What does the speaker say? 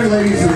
Mary, ladies